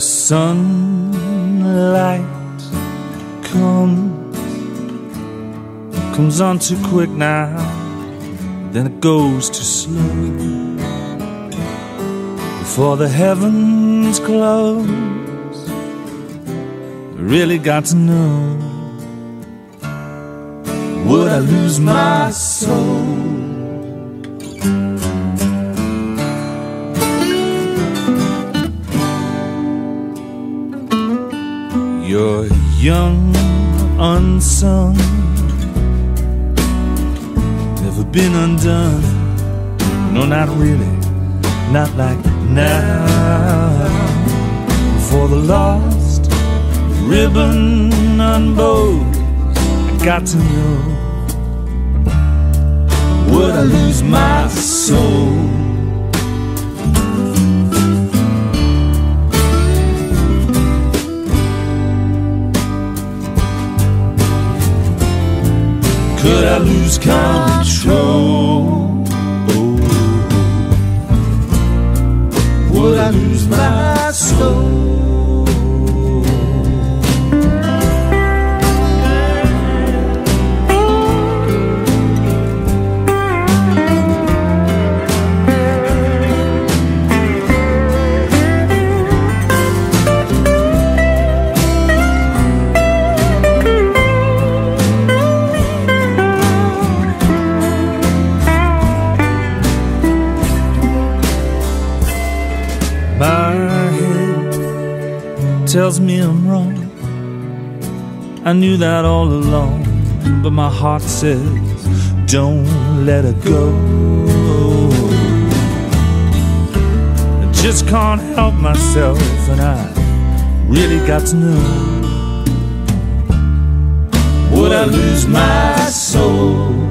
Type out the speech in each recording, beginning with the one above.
sunlight comes, comes on too quick now, then it goes too slow. Before the heavens close, really got to know would I lose my soul? You're young, unsung, never been undone. No, not really, not like now. For the lost ribbon unbowed, I got to know would I lose my soul? Could I lose control? Oh. Would I lose my soul? Tells me I'm wrong. I knew that all along, but my heart says, don't let her go. I just can't help myself, and I really got to know. Would I lose my soul?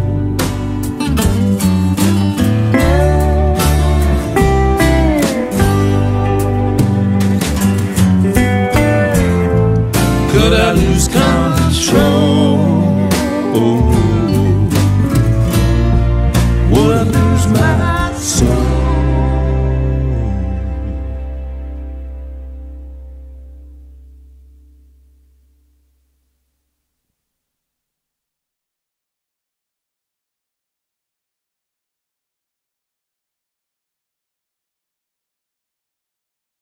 Lose control?